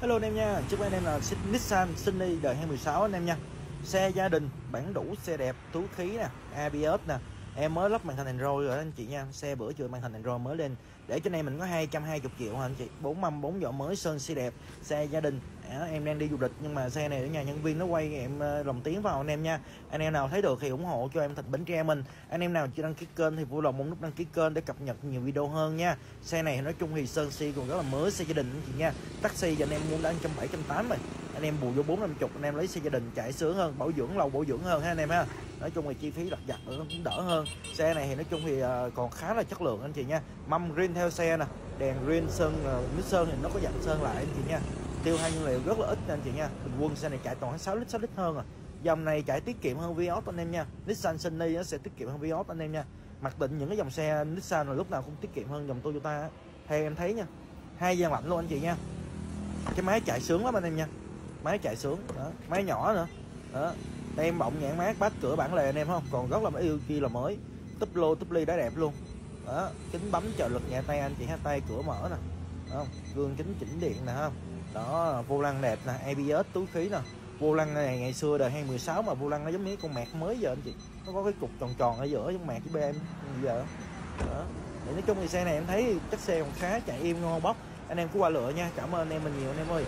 Hello anh em nha, chúc anh em là Nissan Sunny đời 2016 anh em nha. Xe gia đình, bản đủ, xe đẹp, túi khí nè, ABS nè. Em mới lắp màn hình Android rồi anh chị nha. Xe bữa chưa màn hình Android mới lên. Để cho anh em mình có 220 triệu hả anh chị? 4 mâm 4 vỏ mới, sơn xe đẹp Xe gia đình Dạ, em đang đi du lịch nhưng mà xe này ở nhà nhân viên nó quay em ờ, lồng tiếng vào anh em nha. Anh em nào thấy được thì ủng hộ cho em thịt Bến Tre mình. Anh em nào chưa đăng ký kênh thì vui lòng bấm nút đăng ký kênh để cập nhật nhiều video hơn nha. Xe này nói chung thì sơn si còn rất là mới, xe gia đình anh chị nha. Taxi giờ anh em mua đã 170 180 rồi. Anh em bù vô bốn, năm chục, anh em lấy xe gia đình chạy sướng hơn, bảo dưỡng lâu bảo dưỡng hơn ha anh em ha. Nói chung là chi phí lặt vặt cũng đỡ hơn. Xe này thì nói chung thì ờ, còn khá là chất lượng anh chị nha. Mâm green theo xe nè. Đèn green sơn ờ, nước sơn thì nó có dặn sơn lại anh chị nha tiêu hai nhiên liệu rất là ít nha anh chị nha. Bình quân xe này chạy toàn 6 lít 6 lít hơn à. Dòng này chạy tiết kiệm hơn Vios anh em nha. Nissan Sunny nó sẽ tiết kiệm hơn Vios anh em nha. Mặc định những cái dòng xe Nissan là lúc nào cũng tiết kiệm hơn dòng Toyota theo em thấy nha, hai gian lạnh luôn anh chị nha. Cái máy chạy sướng lắm anh em nha. Máy chạy sướng, đó. máy nhỏ nữa. Đó. Tem bọng nhãn mát, bát cửa bản lề anh em không? Còn rất là yêu kia là mới. Túp lô, túp ly đá đẹp luôn. Đó. Kính bấm trợ lực nhẹ tay anh chị ha, tay cửa mở nè. Không gương kính chỉnh điện nè không đó, vô lăng đẹp nè, ABS, túi khí nè. Vô lăng này ngày xưa đời 2016 mà vô lăng nó giống như con mẹt mới giờ anh chị. Nó có cái cục tròn tròn ở giữa giống mẹt với bên giờ. Đó. Để nói chung thì xe này em thấy chắc xe còn khá, chạy im ngon bóc. Anh em cứ qua lựa nha. Cảm ơn anh em mình nhiều anh em ơi.